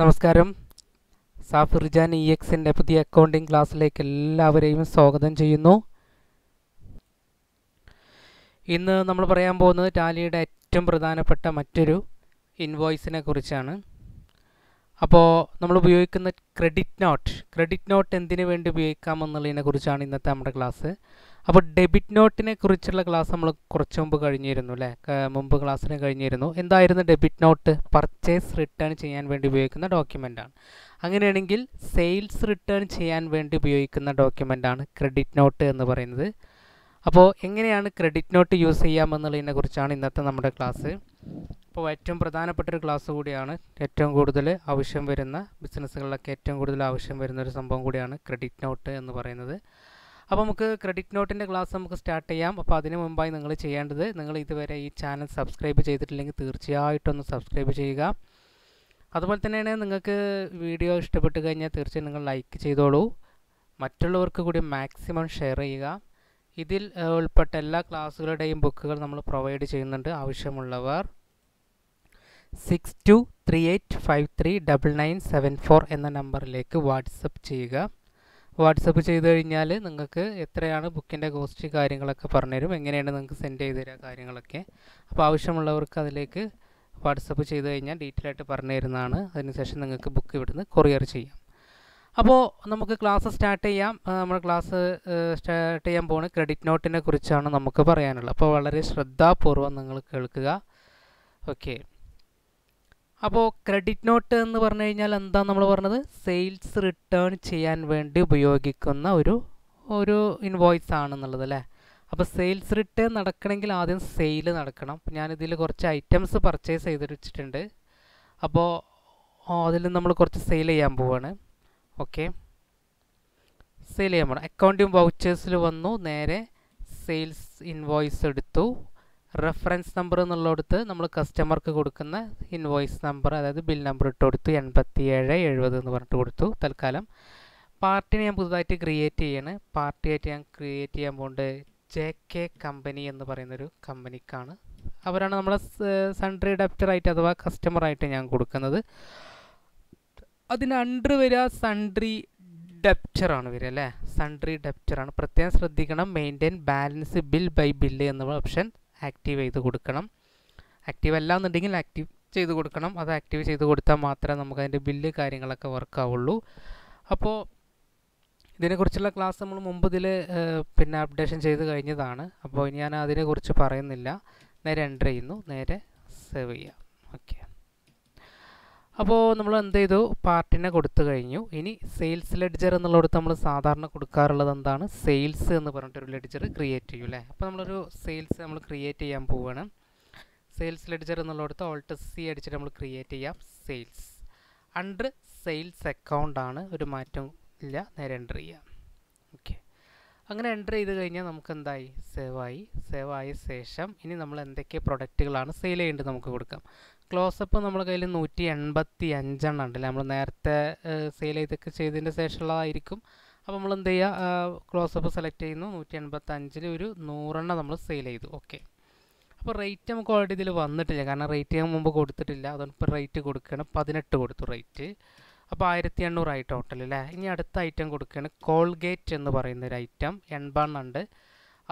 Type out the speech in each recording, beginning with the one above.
നമസ്കാരം. SAFF റിജാൻ E എക്സിന്റെ പുതിയ അക്കൗണ്ടിംഗ് ക്ലാസ്സിലേക്ക് എല്ലാവരെയും സ്വാഗതം ചെയ്യുന്നു. ഇന്ന് നമ്മൾ പറയാൻ പോകുന്നത് ടാലിയുടെ ഏറ്റവും പ്രധാനപ്പെട്ട മറ്റൊരു ഇൻവോയ്സിനെ കുറിച്ചാണ്. അപ്പോൾ നമ്മൾ ഉപയോഗിക്കുന്ന ക്രെഡിറ്റ് നോട്ട് ക്രെഡിറ്റ് നോട്ട് എന്തിനു വേണ്ടി ഉപയോഗിക്കാം എന്നുള്ളതിനെ കുറിച്ചാണ് ഇന്നത്തെ നമ്മുടെ ക്ലാസ് അപ്പോൾ ഡെബിറ്റ് നോട്ടിനെ കുറിച്ചുള്ള ക്ലാസ് നമ്മൾ കുറച്ച് മുമ്പ് കഴിഞ്ഞിരുന്നു അല്ലേ മുമ്പ് ക്ലാസ്സിന് കഴിഞ്ഞിരുന്നു. എന്തായിരുന്നു ഡെബിറ്റ് നോട്ട് പർച്ചേസ് റിട്ടേൺ ചെയ്യാൻ വേണ്ടി ഉപയോഗിക്കുന്ന ഡോക്യുമെന്റാണ് അങ്ങനെയാണെങ്കിൽ സെയിൽസ് റിട്ടേൺ ചെയ്യാൻ വേണ്ടി ഉപയോഗിക്കുന്ന ഡോക്യുമെന്റാണ് ക്രെഡിറ്റ് നോട്ട് എന്ന് പറയുന്നത്. അപ്പോൾ എങ്ങനെയാണ് ക്രെഡിറ്റ് നോട്ട് യൂസ് ചെയ്യാമെന്നുള്ളതിനെ കുറിച്ചാണ് ഇന്നത്തെ നമ്മുടെ ക്ലാസ് അപ്പോൾ ഏറ്റവും പ്രധാനപ്പെട്ട ഒരു ക്ലാസ് കൂടിയാണ് ഏറ്റവും കൂടുതൽ ആവശ്യം വരുന്ന ബിസിനസ്സുകളിലൊക്കെ ഏറ്റവും കൂടുതൽ ആവശ്യം വരുന്ന ഒരു സംഭവം കൂടിയാണ് ക്രെഡിറ്റ് നോട്ട് എന്ന് പറയുന്നത്. അപ്പോൾ നമുക്ക് ക്രെഡിറ്റ് നോട്ടിന്റെ ക്ലാസ് നമുക്ക് സ്റ്റാർട്ട് ചെയ്യാം. അപ്പോൾ അതിന് മുമ്പായി നിങ്ങൾ ചെയ്യേണ്ടത് നിങ്ങൾ ഇതുവരെ ഈ ചാനൽ സബ്സ്ക്രൈബ് ചെയ്തിട്ടില്ലെങ്കിൽ തീർച്ചയായിട്ടും ഒന്ന് സബ്സ്ക്രൈബ് ചെയ്യുക. അതുപോലെ തന്നെയാണ് നിങ്ങൾക്ക് വീഡിയോ ഇഷ്ടപ്പെട്ട് കഴിഞ്ഞാൽ തീർച്ചയായും നിങ്ങൾ ലൈക്ക് ചെയ്തോളൂ. മറ്റുള്ളവർക്ക് കൂടി മാക്സിമം ഷെയർ ചെയ്യുക. ഇതിൽ ഉൾപ്പെട്ട എല്ലാ ക്ലാസ്സുകളുടെയും ബുക്കുകൾ നമ്മൾ പ്രൊവൈഡ് ചെയ്യുന്നുണ്ട്. ആവശ്യമുള്ളവർ six two three eight five three double nine seven four എന്ന നമ്പറിലേക്ക് വാട്സപ്പ് ചെയ്യുക. വാട്സപ്പ് ചെയ്ത് കഴിഞ്ഞാൽ നിങ്ങൾക്ക് എത്രയാണ് ബുക്കിന്റെ കോസ്റ്റ് കാര്യങ്ങളൊക്കെ പറഞ്ഞുതരും എങ്ങനെയാണ് നിങ്ങൾക്ക് സെൻഡ് ചെയ്ത് തരിക കാര്യങ്ങളൊക്കെ. അപ്പോൾ ആവശ്യമുള്ളവർക്ക് അതിലേക്ക് വാട്സപ്പ് ചെയ്ത് കഴിഞ്ഞാൽ ഡീറ്റെയിൽ ആയിട്ട് പറഞ്ഞു തരുന്നതാണ്. അതിനുശേഷം നിങ്ങൾക്ക് ബുക്ക് ഇവിടുന്ന് കൊറിയർ ചെയ്യാം. അപ്പോൾ നമുക്ക് ക്ലാസ് സ്റ്റാർട്ട് ചെയ്യാം. നമ്മൾ ക്ലാസ് സ്റ്റാർട്ട് ചെയ്യാൻ പോകുന്ന ക്രെഡിറ്റ് നോട്ടിനെ കുറിച്ചാണ് നമുക്ക് പറയാനുള്ളത്. അപ്പോൾ വളരെ ശ്രദ്ധാപൂർവം നിങ്ങൾ കേൾക്കുക. ഓക്കെ. അപ്പോൾ ക്രെഡിറ്റ് നോട്ട് എന്ന് പറഞ്ഞു കഴിഞ്ഞാൽ എന്താ നമ്മൾ പറഞ്ഞത്? സെയിൽസ് റിട്ടേൺ ചെയ്യാൻ വേണ്ടി ഉപയോഗിക്കുന്ന ഒരു ഒരു ഇൻവോയ്സ് ആണെന്നുള്ളത് അല്ലേ? അപ്പോൾ സെയിൽസ് റിട്ടേൺ നടക്കണമെങ്കിൽ ആദ്യം സെയിൽ നടക്കണം. ഞാനിതിൽ കുറച്ച് ഐറ്റംസ് പർച്ചേസ് ചെയ്ത് വെച്ചിട്ടുണ്ട് അപ്പോൾ അതിൽ നമ്മൾ കുറച്ച് സെയിൽ ചെയ്യാൻ പോവാണ്. ഓക്കെ സെയിൽ ചെയ്യാൻ പോകണം അക്കൗണ്ടിങ് വൗച്ചേഴ്സിൽ വന്നു. നേരെ സെയിൽസ് ഇൻവോയ്സ് എടുത്തു. റെഫറൻസ് നമ്പർ എന്നുള്ളിടത്ത് നമ്മൾ കസ്റ്റമർക്ക് കൊടുക്കുന്ന ഇൻവോയ്സ് നമ്പർ അതായത് ബിൽ നമ്പർ ഇട്ട് കൊടുത്തു. എൺപത്തി ഏഴ് എഴുപത് എന്ന് പറഞ്ഞിട്ട് കൊടുത്തു തൽക്കാലം. പാർട്ടിനെ ഞാൻ പുതുതായിട്ട് ക്രിയേറ്റ് ചെയ്യാണ്. പാർട്ടിയായിട്ട് ഞാൻ ക്രിയേറ്റ് ചെയ്യാൻ പോകുന്നത് ജെ കെ കമ്പനി എന്ന് പറയുന്നൊരു കമ്പനിക്കാണ് അവരാണ് നമ്മളെ സൺട്രി ഡെപ്റ്ററായിട്ട് അഥവാ കസ്റ്റമറായിട്ട് ഞാൻ കൊടുക്കുന്നത്. അതിന് അണ്ടർ വരിക സൺട്രി ഡെപ്റ്ററാണ് വരിക അല്ലേ? സൺട്രി ഡെപ്റ്ററാണ് പ്രത്യേകം ശ്രദ്ധിക്കണം. Maintain balance bill by bill എന്നുള്ള ഓപ്ഷൻ ആക്റ്റീവ് ചെയ്ത് കൊടുക്കണം. ആക്റ്റീവ് അല്ല എന്നുണ്ടെങ്കിൽ ആക്റ്റീവ് ചെയ്ത് കൊടുക്കണം. അത് ആക്റ്റീവ് ചെയ്ത് കൊടുത്താൽ മാത്രമേ നമുക്ക് അതിന്റെ ബില്ല് കാര്യങ്ങളൊക്കെ വർക്ക് ആവുള്ളൂ. അപ്പോൾ ഇതിനെക്കുറിച്ചുള്ള ക്ലാസ് നമ്മൾ മുമ്പ് ഇതിൽ പിന്നെ അപ്ഡേഷൻ ചെയ്ത് കഴിഞ്ഞതാണ്. അപ്പോൾ ഞാൻ അതിനെക്കുറിച്ച് പറയുന്നില്ല. നേരെ എന്റർ ചെയ്യുന്നു. നേരെ സേവ് ചെയ്യാം. ഓക്കെ അപ്പോൾ നമ്മൾ എന്ത് ചെയ്തു പാർട്ടിനെ കൊടുത്തു കഴിഞ്ഞു. ഇനി സെയിൽസ് ലെഡ്ജർ എന്നുള്ളടത്ത് നമ്മൾ സാധാരണ കൊടുക്കാറുള്ളത് എന്താണ്? സെയിൽസ് എന്ന് പറഞ്ഞിട്ടൊരു ലെഡ്ജർ ക്രിയേറ്റ് ചെയ്യും അല്ലേ? അപ്പോൾ നമ്മളൊരു സെയിൽസ് നമ്മൾ ക്രിയേറ്റ് ചെയ്യാൻ പോവുകയാണ് സെയിൽസ് ലെഡ്ജർ എന്നുള്ളടത്ത് ഓൾട്ട് സി അടിച്ചിട്ട് നമ്മൾ ക്രിയേറ്റ് ചെയ്യാം. സെയിൽസ് അണ്ടർ സെയിൽസ് അക്കൗണ്ട് ആണ് ഒരു മാറ്റം ഇല്ല. നേരെ എന്റർ ചെയ്യാം. ഓക്കെ അങ്ങനെ എന്റർ ചെയ്ത് കഴിഞ്ഞാൽ നമുക്ക് എന്തായി? സേവ് ആയി. സേവ് ശേഷം ഇനി നമ്മൾ എന്തൊക്കെ പ്രൊഡക്റ്റുകളാണ് സെയിൽ ചെയ്യേണ്ടത് നമുക്ക് കൊടുക്കാം. ക്ലോസപ്പ് നമ്മുടെ കയ്യിൽ നൂറ്റി എൺപത്തി അഞ്ചെണ്ണം ഉണ്ടല്ലേ നമ്മൾ നേരത്തെ സെയിൽ ചെയ്തൊക്കെ ചെയ്തതിന്റെ ശേഷമുള്ളതായിരിക്കും. അപ്പോൾ നമ്മൾ എന്ത് ചെയ്യുക ക്ലോസപ്പ് സെലക്ട് ചെയ്യുന്നു. നൂറ്റി എൺപത്തി അഞ്ചിൽ ഒരു നൂറെണ്ണം നമ്മൾ സെയിൽ ചെയ്തു. ഓക്കെ അപ്പോൾ റേറ്റ് നമുക്ക് ഓൾറെഡി ഇതിൽ വന്നിട്ടില്ല. കാരണം റേറ്റ് ഞാൻ മുമ്പ് കൊടുത്തിട്ടില്ല. അതുകൊണ്ട് ഇപ്പോൾ റേറ്റ് കൊടുക്കുകയാണ്. പതിനെട്ട് കൊടുത്തു റേറ്റ് അപ്പോൾ ആയിരത്തി എണ്ണൂറായി ടോട്ടൽ അല്ലേ? ഇനി അടുത്ത ഐറ്റം കൊടുക്കുകയാണ്. കോൾഗേറ്റ് എന്ന് പറയുന്ന ഒരു ഐറ്റം എൺപതെണ്ണം ഉണ്ട്.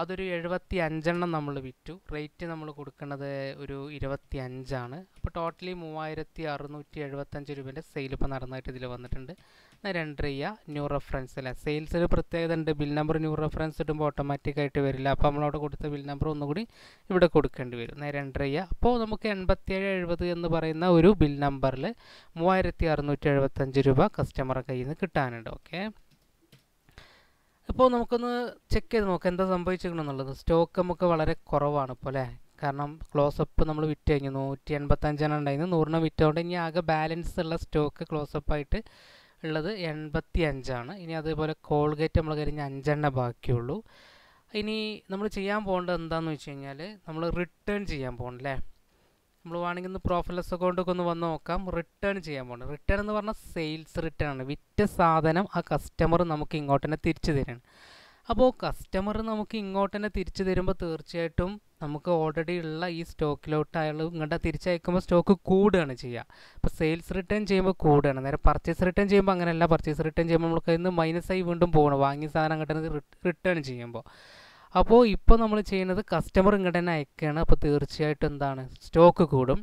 അതൊരു എഴുപത്തി അഞ്ചെണ്ണം നമ്മൾ വിറ്റു. റേറ്റ് നമ്മൾ കൊടുക്കുന്നത് ഒരു ഇരുപത്തി അഞ്ചാണ് അപ്പോൾ ടോട്ടലി മൂവായിരത്തി അറുന്നൂറ്റി എഴുപത്തഞ്ച് രൂപേന്റെ സെയിൽ ഇപ്പോൾ നടന്നായിട്ട് ഇതിൽ വന്നിട്ടുണ്ട്. എന്നാൽ എന്റർ ചെയ്യുക ന്യൂ റെഫറൻസ് അല്ലേ? സെയിൽസിൽ പ്രത്യേകത ഉണ്ട്. ബിൽ നമ്പർ ന്യൂ റെഫറൻസ് ഇടുമ്പോൾ ഓട്ടോമാറ്റിക് ആയിട്ട് വരില്ല. അപ്പോൾ നമ്മളവിടെ കൊടുത്ത ബിൽ നമ്പർ ഒന്നുകൂടി ഇവിടെ കൊടുക്കേണ്ടി വരും. നേരെ എന്റർ ചെയ്യുക അപ്പോൾ നമുക്ക് എൺപത്തിയേഴ് എഴുപത് എന്ന് പറയുന്ന ഒരു ബിൽ നമ്പറിൽ മൂവായിരത്തി അറുന്നൂറ്റി എഴുപത്തഞ്ച് രൂപ കസ്റ്റമറെ കയ്യിൽ നിന്ന് കിട്ടാനുണ്ട്. ഓക്കെ ഇപ്പോൾ നമുക്കൊന്ന് ചെക്ക് ചെയ്ത് നോക്കാം എന്താ സംഭവിച്ചിരിക്കണമെന്നുള്ളത് സ്റ്റോക്ക് നമുക്ക് വളരെ കുറവാണ് ഇപ്പോൾ അല്ലേ? കാരണം ക്ലോസപ്പ് നമ്മൾ വിറ്റ് കഴിഞ്ഞു. നൂറ്റി എൺപത്തഞ്ചെണ്ണം ഉണ്ടായിരുന്നു. നൂറിന് വിറ്റുകൊണ്ട് ഇനി ആകെ ബാലൻസ് ഉള്ള സ്റ്റോക്ക് ക്ലോസപ്പ് ആയിട്ട് ഉള്ളത് എൺപത്തി അഞ്ചാണ് ഇനി അതേപോലെ കോൾഗേറ്റ് നമ്മൾ കഴിഞ്ഞ അഞ്ചെണ്ണ ബാക്കിയുള്ളൂ. ഇനി നമ്മൾ ചെയ്യാൻ പോകേണ്ടത് എന്താണെന്ന് വെച്ച് കഴിഞ്ഞാൽ നമ്മൾ റിട്ടേൺ ചെയ്യാൻ പോകണം അല്ലേ? നമ്മൾ വേണമെങ്കിൽ ഒന്ന് പ്രോഫിറ്റ്ലെസ് അക്കൗണ്ടൊക്കെ ഒന്ന് വന്ന് നോക്കാം. റിട്ടേൺ ചെയ്യാൻ പോകണം റിട്ടേൺ എന്ന് പറഞ്ഞാൽ സെയിൽസ് റിട്ടേൺ ആണ്. വിറ്റ സാധനം ആ കസ്റ്റമർ നമുക്ക് ഇങ്ങോട്ട് തന്നെ തിരിച്ചു തരാണ്. അപ്പോൾ കസ്റ്റമർ നമുക്ക് ഇങ്ങോട്ട് തന്നെ തിരിച്ചു തരുമ്പോൾ തീർച്ചയായിട്ടും നമുക്ക് ഓൾറെഡി ഉള്ള ഈ സ്റ്റോക്കിലോട്ട് അയാൾ ഇങ്ങോട്ട് തിരിച്ചയക്കുമ്പോൾ സ്റ്റോക്ക് കൂടുകയാണ് ചെയ്യുക അപ്പോൾ സെയിൽസ് റിട്ടേൺ ചെയ്യുമ്പോൾ കൂടുകയാണ്. നേരെ പർച്ചേസ് റിട്ടേൺ ചെയ്യുമ്പോൾ അങ്ങനെയല്ല. പർച്ചേസ് റിട്ടേൺ ചെയ്യുമ്പോൾ നമുക്ക് അതിന് മൈനസ് ആയി വീണ്ടും പോകണം വാങ്ങിയ സാധനം അങ്ങോട്ട് റിട്ടേൺ ചെയ്യുമ്പോൾ അപ്പോൾ ഇപ്പോൾ നമ്മൾ ചെയ്യുന്നത് കസ്റ്റമർ ഇങ്ങോട്ട് തന്നെ അയക്കുകയാണ് അപ്പോൾ തീർച്ചയായിട്ടും എന്താണ്? സ്റ്റോക്ക് കൂടും.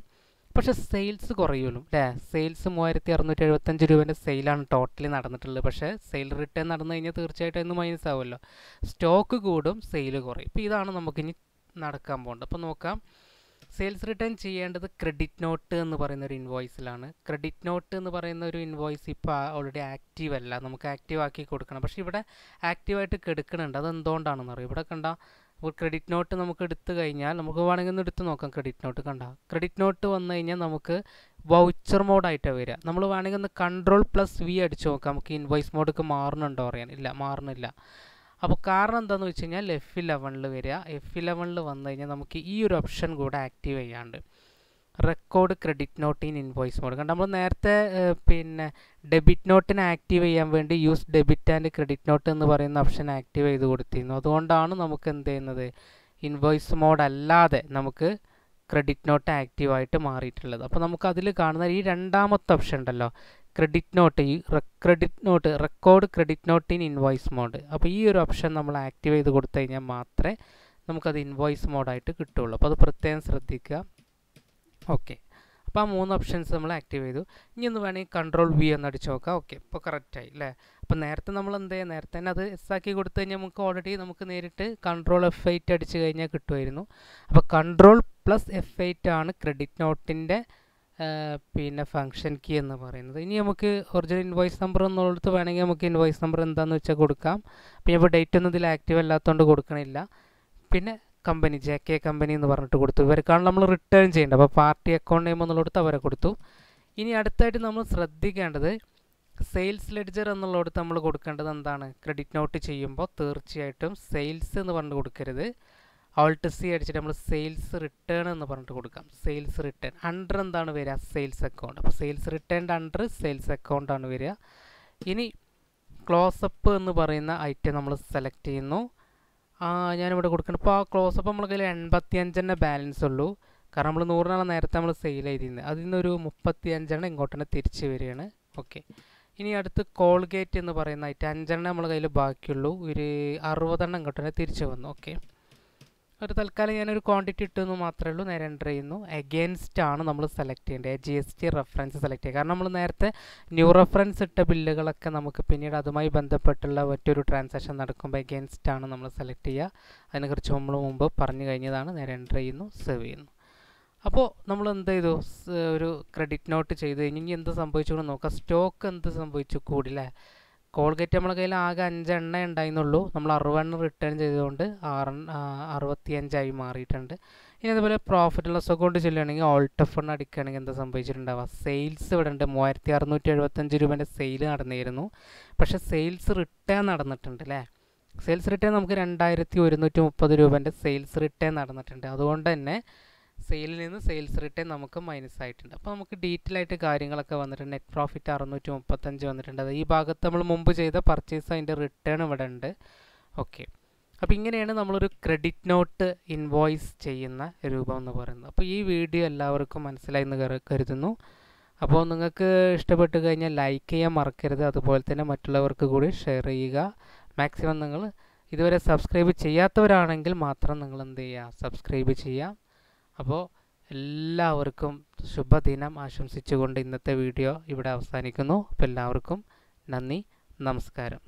പക്ഷേ സെയിൽസ് കുറയുള്ളൂ അല്ലേ സെയിൽസ് മൂവായിരത്തി അറുന്നൂറ്റി എഴുപത്തഞ്ച് രൂപേന്റെ സെയിലാണ് ടോട്ടലി നടന്നിട്ടുള്ളത്. പക്ഷേ സെയിൽ റിട്ടേൺ നടന്നു കഴിഞ്ഞാൽ തീർച്ചയായിട്ടും ഇന്ന് മൈനസ് ആവുമല്ലോ. സ്റ്റോക്ക് കൂടും സെയിൽ കുറയും. ഇപ്പോൾ ഇതാണ് നമുക്കിനി നടക്കാൻ പോകേണ്ടത് അപ്പോൾ നോക്കാം. സെയിൽസ് റിട്ടേൺ ചെയ്യേണ്ടത് ക്രെഡിറ്റ് നോട്ട് എന്ന് പറയുന്ന ഒരു ഇൻവോയ്സിലാണ് ക്രെഡിറ്റ് നോട്ട് എന്ന് പറയുന്ന ഒരു ഇൻവോയ്സ് ഇപ്പോൾ ഓൾറെഡി ആക്റ്റീവ് അല്ല. നമുക്ക് ആക്റ്റീവ് ആക്കി കൊടുക്കണം. പക്ഷേ ഇവിടെ ആക്റ്റീവായിട്ട് കെടുക്കണുണ്ട്. അത് എന്തുകൊണ്ടാണെന്ന് അറിയാം? ഇവിടെ കണ്ട ക്രെഡിറ്റ് നോട്ട് നമുക്ക് എടുത്തു കഴിഞ്ഞാൽ നമുക്ക് വേണമെങ്കിൽ ഒന്ന് എടുത്ത് നോക്കാം ക്രെഡിറ്റ് നോട്ട് കണ്ട. ക്രെഡിറ്റ് നോട്ട് വന്നു കഴിഞ്ഞാൽ നമുക്ക് വൗച്ചർ മോഡായിട്ടാണ് വരിക. നമ്മൾ വേണമെങ്കിൽ ഒന്ന് കൺട്രോൾ പ്ലസ് വി അടിച്ച് നോക്കാം. നമുക്ക് ഇൻവോയ്സ് മോഡൊക്കെ മാറുന്നുണ്ടോ അറിയാൻ. ഇല്ല മാറുന്നില്ല. അപ്പോൾ കാരണം എന്താണെന്ന് വെച്ച് കഴിഞ്ഞാൽ എഫ് ഇലവനിൽ വരിക. എഫ് ഇലവനിൽ വന്നു കഴിഞ്ഞാൽ നമുക്ക് ഈ ഒരു ഓപ്ഷൻ കൂടെ ആക്റ്റീവ് ചെയ്യാണ്ട് record credit note in invoice mode കാരണം നമ്മൾ നേരത്തെ പിന്നെ ഡെബിറ്റ് നോട്ടിന് ആക്റ്റീവ് ചെയ്യാൻ വേണ്ടി use debit and credit note എന്ന് പറയുന്ന ഓപ്ഷൻ ആക്റ്റീവ് ചെയ്ത് കൊടുത്തിരുന്നു. അതുകൊണ്ടാണ് നമുക്ക് എന്ത് ചെയ്യുന്നത്? ഇൻവോയ്സ് മോഡ് അല്ലാതെ നമുക്ക് ക്രെഡിറ്റ് നോട്ട് ആക്റ്റീവായിട്ട് മാറിയിട്ടുള്ളത്. അപ്പോൾ നമുക്ക് അതിൽ കാണുന്ന ഈ രണ്ടാമത്തെ ഓപ്ഷൻ ഉണ്ടല്ലോ. ക്രെഡിറ്റ് നോട്ട് ഈ credit note record credit note in invoice mode അപ്പോൾ ഈ ഒരു ഓപ്ഷൻ നമ്മൾ ആക്റ്റീവ് ചെയ്ത് കൊടുത്തു കഴിഞ്ഞാൽ മാത്രമേ നമുക്കത് ഇൻവോയ്സ് മോഡായിട്ട് കിട്ടുള്ളൂ. അപ്പോൾ അത് പ്രത്യേകം ശ്രദ്ധിക്കുക. ഓക്കെ അപ്പോൾ ആ മൂന്ന് ഓപ്ഷൻസ് നമ്മൾ ആക്റ്റീവ് ചെയ്തു. ഇനി ഒന്ന് വേണമെങ്കിൽ കൺട്രോൾ വി എന്ന് അടിച്ച് നോക്കാം. ഓക്കെ ഇപ്പോൾ കറക്റ്റായി അല്ലേ അപ്പോൾ നേരത്തെ നമ്മൾ എന്ത് ചെയ്യുക നേരത്തെ തന്നെ അത് എസ് ആക്കി കൊടുത്തു കഴിഞ്ഞാൽ നമുക്ക് ഓൾറെഡി നമുക്ക് നേരിട്ട് കൺട്രോൾ എഫ് എയ്റ്റ് അടിച്ച് കഴിഞ്ഞാൽ കിട്ടുമായിരുന്നു. അപ്പോൾ കൺട്രോൾ പ്ലസ് എഫ് എയ്റ്റ് ആണ് ക്രെഡിറ്റ് നോട്ടിന്റെ പിന്നെ ഫങ്ഷൻ കീ എന്ന് പറയുന്നത്. ഇനി നമുക്ക് ഒറിജിനൽ ഇൻവോയ്സ് നമ്പർ എന്നുള്ളത് വേണമെങ്കിൽ നമുക്ക് ഇൻവോയ്സ് നമ്പർ എന്താണെന്ന് വെച്ചാൽ കൊടുക്കാം. പിന്നെ ഇപ്പോൾ ഡേറ്റ് ഒന്നും ഇതിൽ ആക്റ്റീവ് അല്ലാത്തതുകൊണ്ട് കൊടുക്കണില്ല. പിന്നെ കമ്പനി ജെ കെ കമ്പനി എന്ന് പറഞ്ഞിട്ട് കൊടുത്തു. ഇവർക്കാണ് നമ്മൾ റിട്ടേൺ ചെയ്യേണ്ടത് അപ്പോൾ പാർട്ടി അക്കൗണ്ട് നെയിം എന്നുള്ളിടത്ത് അവരെ കൊടുത്തു. ഇനി അടുത്തായിട്ട് നമ്മൾ ശ്രദ്ധിക്കേണ്ടത് സെയിൽസ് ലെഡ്ജർ എന്നുള്ളിടത്ത് നമ്മൾ കൊടുക്കേണ്ടത് എന്താണ്? ക്രെഡിറ്റ് നോട്ട് ചെയ്യുമ്പോൾ തീർച്ചയായിട്ടും സെയിൽസ് എന്ന് പറഞ്ഞിട്ട് കൊടുക്കരുത്. ഓൾട്ട് സി അടിച്ചിട്ട് നമ്മൾ സെയിൽസ് റിട്ടേൺ എന്ന് പറഞ്ഞിട്ട് കൊടുക്കാം. സെയിൽസ് റിട്ടേൺ അണ്ടർ എന്താണ് വരിക? സെയിൽസ് അക്കൗണ്ട് അപ്പോൾ സെയിൽസ് റിട്ടേണിന്റെ അണ്ടർ സെയിൽസ് അക്കൗണ്ടാണ് വരിക. ഇനി ക്ലോസപ്പ് എന്ന് പറയുന്ന ഐറ്റം നമ്മൾ സെലക്ട് ചെയ്യുന്നു. ഞാനിവിടെ കൊടുക്കണം ഇപ്പോൾ ആ ക്ലോസപ്പ് നമ്മൾ കയ്യിൽ എൺപത്തി അഞ്ചെണ്ണ ബാലൻസ് ഉള്ളൂ. കാരണം നമ്മൾ നൂറിനാണ് നേരത്തെ നമ്മൾ സെയിൽ ചെയ്തിരുന്നത്. അതിൽ നിന്നൊരു മുപ്പത്തി അഞ്ചെണ്ണം ഇങ്ങോട്ട് തന്നെ തിരിച്ച് വരികയാണ്. ഓക്കെ ഇനി അടുത്ത് കോൾഗേറ്റ് എന്ന് പറയുന്ന ഐറ്റം അഞ്ചെണ്ണം നമ്മൾ കയ്യിൽ ബാക്കിയുള്ളൂ. ഒരു അറുപതെണ്ണം ഇങ്ങോട്ട് തന്നെ തിരിച്ച് വന്നു. ഓക്കെ ഒരു തൽക്കാലം ഞാനൊരു ക്വാണ്ടിറ്റി ഇട്ടെന്ന് മാത്രമേ ഉള്ളൂ. നേരെ എന്റർ ചെയ്യുന്നു. എഗെയിൻസ്റ്റ് ആണ് നമ്മൾ സെലക്ട് ചെയ്യേണ്ടത്. G S T reference select ചെയ്യുക. കാരണം നമ്മൾ നേരത്തെ ന്യൂ റെഫറൻസ് ഇട്ട ബില്ലുകളൊക്കെ നമുക്ക് പിന്നീട് അതുമായി ബന്ധപ്പെട്ടുള്ള മറ്റൊരു ട്രാൻസാക്ഷൻ നടക്കുമ്പോൾ എഗെയിൻസ്റ്റ് ആണ് നമ്മൾ സെലക്ട് ചെയ്യുക. അതിനെക്കുറിച്ച് നമ്മൾ മുമ്പ് പറഞ്ഞു കഴിഞ്ഞതാണ്. നേരെ എന്റർ ചെയ്യുന്നു. സേവ് ചെയ്യുന്നു. അപ്പോൾ നമ്മൾ എന്ത് ചെയ്തു? ഒരു ക്രെഡിറ്റ് നോട്ട് ചെയ്ത് കഴിഞ്ഞ്. ഇനി എന്ത് സംഭവിച്ചു? നോക്കാം. സ്റ്റോക്ക് എന്ത് സംഭവിച്ചു? കൂടില്ലേ കോൾഗേറ്റ് നമ്മളെ കയ്യിൽ ആകെ അഞ്ചെണ്ണ ഉണ്ടായിരുന്നുള്ളൂ. നമ്മൾ അറുപതെണ്ണം റിട്ടേൺ ചെയ്തുകൊണ്ട് ആറ് അറുപത്തിയഞ്ചായി മാറിയിട്ടുണ്ട്. ഇനി അതുപോലെ പ്രോഫിറ്റ് ലോസ് അക്കൗണ്ട് ചെല്ലുകയാണെങ്കിൽ ഓൾട്ട് ഫണ്ട് അടിക്കുകയാണെങ്കിൽ എന്താ സംഭവിച്ചിട്ടുണ്ടാവുക? സെയിൽസ് ഇവിടെ ഉണ്ട്. മൂവായിരത്തി അറുന്നൂറ്റി എഴുപത്തഞ്ച് രൂപേന്റെ സെയിൽ നടന്നിരുന്നു. പക്ഷേ സെയിൽസ് റിട്ടേൺ നടന്നിട്ടുണ്ട് അല്ലേ? സെയിൽസ് റിട്ടേൺ നമുക്ക് രണ്ടായിരത്തി ഒരുന്നൂറ്റി മുപ്പത് രൂപേന്റെ സെയിൽസ് റിട്ടേൺ നടന്നിട്ടുണ്ട്. അതുകൊണ്ട് തന്നെ സെയിലിൽ നിന്ന് സെയിൽസ് റിട്ടേൺ നമുക്ക് മൈനസ് ആയിട്ടുണ്ട്. അപ്പോൾ നമുക്ക് ഡീറ്റെയിൽ ആയിട്ട് കാര്യങ്ങളൊക്കെ വന്നിട്ടുണ്ട്. നെറ്റ് പ്രോഫിറ്റ് അറുന്നൂറ്റി മുപ്പത്തഞ്ച് വന്നിട്ടുണ്ട്. അത് ഈ ഭാഗത്ത് നമ്മൾ മുമ്പ് ചെയ്ത പർച്ചേസ് അതിന്റെ റിട്ടേൺ ഇവിടെ ഉണ്ട്. ഓക്കെ അപ്പോൾ ഇങ്ങനെയാണ് നമ്മളൊരു ക്രെഡിറ്റ് നോട്ട് ഇൻവോയ്സ് ചെയ്യുന്ന രൂപം എന്ന് പറയുന്നത്. അപ്പോൾ ഈ വീഡിയോ എല്ലാവർക്കും മനസ്സിലായി എന്ന് കരുതുന്നു. അപ്പോൾ നിങ്ങൾക്ക് ഇഷ്ടപ്പെട്ട് കഴിഞ്ഞാൽ ലൈക്ക് ചെയ്യാൻ മറക്കരുത്. അതുപോലെ തന്നെ മറ്റുള്ളവർക്ക് കൂടി ഷെയർ ചെയ്യുക. മാക്സിമം നിങ്ങൾ ഇതുവരെ സബ്സ്ക്രൈബ് ചെയ്യാത്തവരാണെങ്കിൽ മാത്രം നിങ്ങൾ എന്ത് ചെയ്യുക? സബ്സ്ക്രൈബ് ചെയ്യുക. അപ്പോൾ എല്ലാവർക്കും ശുഭദിനം ആശംസിച്ചുകൊണ്ട് ഇന്നത്തെ വീഡിയോ ഇവിടെ അവസാനിക്കുന്നു. അപ്പോൾ എല്ലാവർക്കും നന്ദി നമസ്കാരം.